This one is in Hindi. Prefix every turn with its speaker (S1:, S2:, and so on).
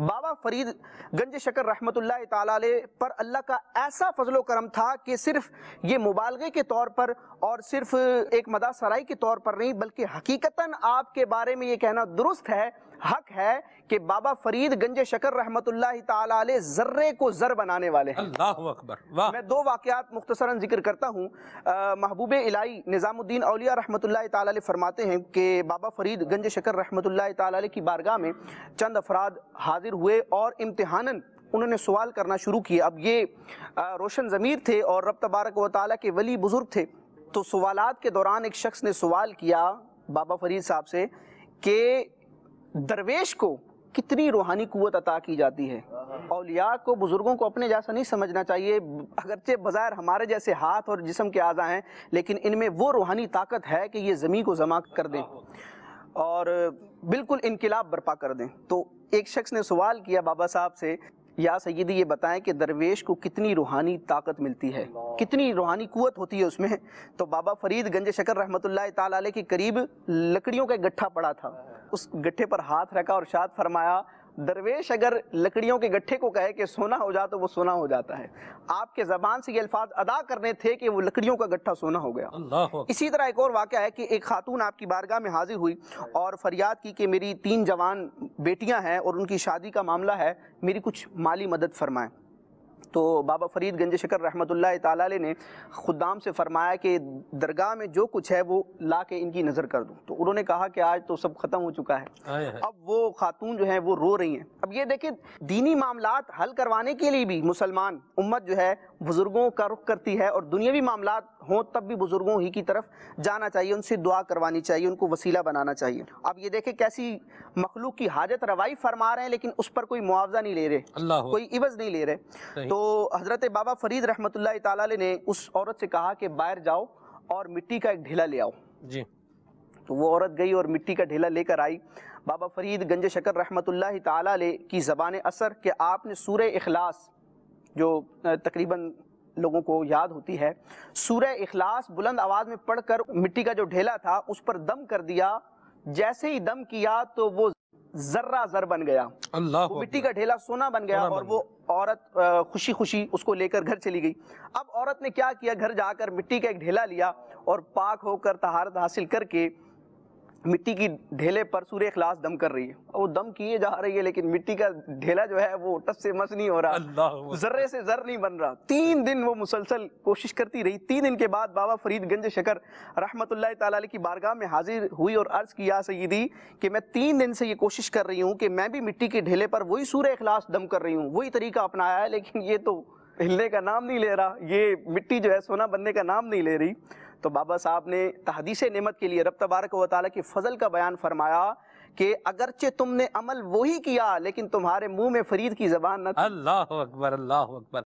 S1: बाबा फरीद गंज शकर ताला पर अल्लाह का ऐसा फजलो करम था कि सिर्फ़ ये मुबालगे के तौर पर और सिर्फ़ एक मदा सराई के तौर पर नहीं बल्कि हकीकता आपके बारे में ये कहना दुरुस्त है हक है कि बाबा फरीद गंज शकर अलैह जर्रे को जर बनाने वाले हैं।
S2: अकबर वाह।
S1: मैं दो वाक़यात मुख्तसरन ज़िक्र करता हूँ। महबूब इलाई निज़ामुद्दीन औलिया रहमत फरमाते हैं कि बाबा फरीद गंज शकर ताला की बारगाह में चंद अफराद हाजिर हुए और इम्तिहानन उन्होंने सवाल करना शुरू किए अब ये रोशन ज़मीर थे और रब तबारक व ताला के वली बुज़ुर्ग थे। तो सवालात के दौरान एक शख्स ने सवाल किया बाबा फरीद साहब से कि दरवेश को कितनी रूहानी कुवत अता की जाती है? औलिया को, बुज़ुर्गों को अपने जैसा नहीं समझना चाहिए। अगरचे बाज़ार हमारे जैसे हाथ और जिसम के आज़ा हैं, लेकिन इनमें वो रूहानी ताकत है कि ये ज़मीन को जमा कर दें और बिल्कुल इनकलाब बर्पा कर दें। तो एक शख्स ने सवाल किया बाबा साहब से या सैदी ये बताएँ कि दरवेश को कितनी रूहानी ताकत मिलती है? कितनी रूहानी कुत होती है उसमें? तो बाबा फरीद गंज शकर रहमतुल्लाह ताला के करीब लकड़ियों का गठा गट्ठा पड़ा था। उस गट्ठे पर हाथ रखा और शाद फरमाया दरवेश अगर लकड़ियों के गट्ठे को कहे कि सोना हो जा तो वो सोना हो जाता है। आपके ज़बान से ये अल्फाज अदा करने थे कि वो लकड़ियों का गट्ठा सोना हो गया। इसी तरह एक और वाक़ा है कि एक खातून आपकी बारगाह में हाजिर हुई और फरियाद की कि मेरी तीन जवान बेटियाँ हैं और उनकी शादी का मामला है मेरी कुछ माली मदद फरमाएँ। तो बाबा फरीद गंज शकर रहमत ताला ने खुदाम से फरमाया कि दरगाह में जो कुछ है वो ला के इनकी नज़र कर दूँ। तो उन्होंने कहा कि आज तो सब ख़त्म हो चुका है। अब वो खातून जो है वो रो रही हैं। अब ये देखिए दीनी मामला हल करवाने के लिए भी मुसलमान उम्मत जो है बुज़ुर्गों का रुख करती है और दुनियावी मामला हों तब भी बुज़ुर्गों ही की तरफ़ जाना चाहिए उनसे दुआ करवानी चाहिए उनको वसीला बनाना चाहिए। अब ये देखें कैसी मखलूक की हाजत रवाई फरमा रहे हैं लेकिन उस पर कोई मुआवजा नहीं ले रहे। कोई इवज नहीं ले रहे। तो हज़रत बाबा फरीद रहमतुल्लाह ताला ने उस औरत से कहा कि बाहर जाओ और मिट्टी का एक ढेला ले आओ।
S2: जी।
S1: तो वो औरत गई और मिट्टी का ढेला लेकर आई। बाबा फरीद गंज शकर ताला की ज़बान असर के आपने सूर अखलास जो तकरीबन लोगों को याद होती है सूर इखलास बुलंद आवाज़ में पढ़कर मिट्टी का जो ढेला था उस पर दम कर दिया। जैसे ही दम किया तो वो जर्रा जर बन गया।
S2: अल्लाह
S1: मिट्टी का ढेला सोना बन गया और वो औरत खुशी खुशी उसको लेकर घर चली गई। अब औरत ने क्या किया? घर जाकर मिट्टी का एक ढेला लिया और पाक होकर तहारत हासिल करके मिट्टी की ढेले पर सूर्य इखलास दम कर रही है। और वो दम किए जा रही है लेकिन मिट्टी का ढेला जो है वो टस से मस नहीं हो रहा। जर्रे से जर नहीं बन रहा। तीन दिन वो मुसलसल कोशिश करती रही। तीन दिन के बाद बाबा फरीद गंज शकर रहमतुल्लाह ताला की बारगाह में हाजिर हुई और अर्ज़ किया सईदी कि मैं तीन दिन से ये कोशिश कर रही हूँ कि मैं भी मिट्टी के ढेले पर वही सूर्य इखलास दम कर रही हूँ। वही तरीका अपनाया है लेकिन ये तो हिलने का नाम नहीं ले रहा। ये मिट्टी जो है सोना बनने का नाम नहीं ले रही। तो बाबा साहब ने तहदीस नमत के लिए रब तबारक व ताली की फजल का बयान फरमाया कि अगरचे तुमने अमल वही किया, लेकिन तुम्हारे मुँह में फरीद की जबान न
S2: अल्लाह अकबर अल्लाह अकबर।